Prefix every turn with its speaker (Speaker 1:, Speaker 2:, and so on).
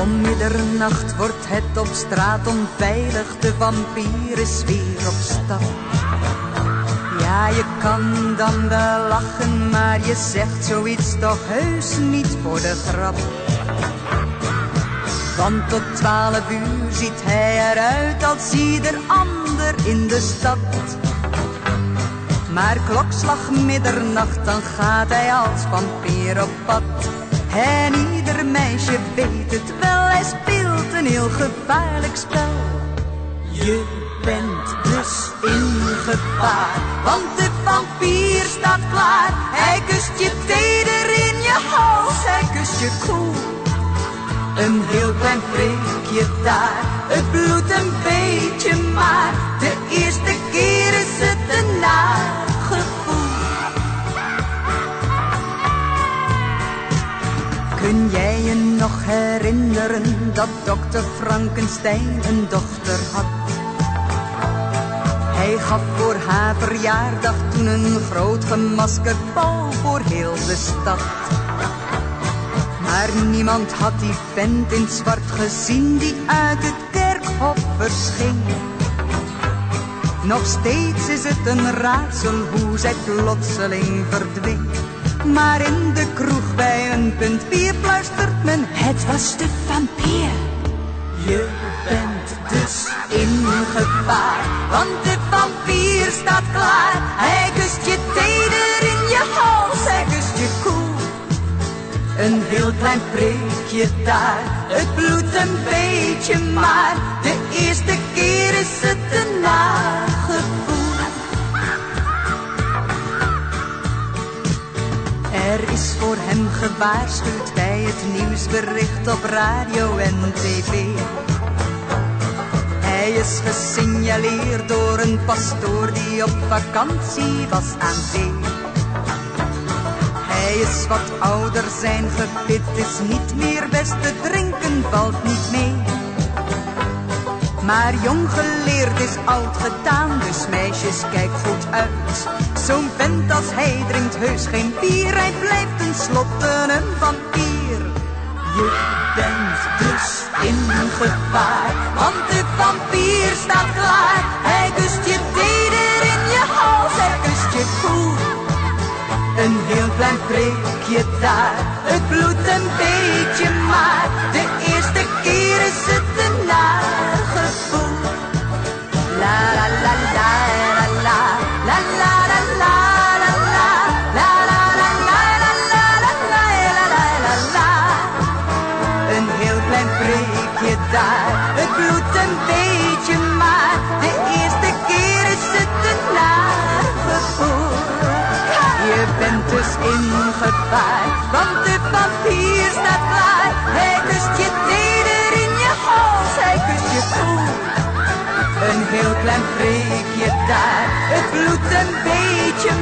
Speaker 1: Om middernacht wordt het op straat onveilig, de vampier is weer op stap. Ja, je kan dan wel lachen, maar je zegt zoiets toch heus niet voor de grap. Want tot twaalf uur ziet hij eruit als ieder ander in de stad. Maar klokslag middernacht, dan gaat hij als vampier op pad. En ieder meisje weet het wel, hij speelt een heel gevaarlijk spel. Je bent dus in gevaar, want de vampier staat klaar. Hij kust je teder in je hals, hij kust je koel. Een heel klein preekje daar, het bloedt een beetje, maar de eerste herinneren dat dokter Frankenstein een dochter had? Hij gaf voor haar verjaardag toen een groot gemaskerd bal voor heel de stad. Maar niemand had die vent in zwart gezien die uit het kerkhof verscheen. Nog steeds is het een raadsel hoe zij plotseling verdween. Maar in de kroeg bij een punt bier fluistert men, het was de vampier. Je bent dus in gevaar, want de vampier staat klaar. Hij kust je teder in je hals, hij kust je koel. Een heel klein preekje daar, het bloedt een beetje, maar de eerste keer is het een gewaarschuwd bij het nieuwsbericht op radio en tv. Hij is gesignaleerd door een pastoor die op vakantie was aan zee. Hij is wat ouder, zijn gebit is niet meer best, te drinken valt niet mee. Maar jong geleerd is oud gedaan, dus meisjes kijk goed uit. Zo'n vent als hij drinkt heus geen bier, tenslotte een vampier. Je bent dus in gevaar, want de vampier staat klaar. Hij kust je teder in je hals, hij kust je koel. Een heel klein preekje daar, het bloedt een beetje, maar de eerste keer is het een nagevoel. Het bloedt een beetje, maar de eerste keer is het een. Je bent dus in gevaar, want de vampier staat klaar. Hij kust je teder in je hals, hij kust je koel. Een heel klein preekje daar, het bloedt een beetje,